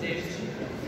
texto.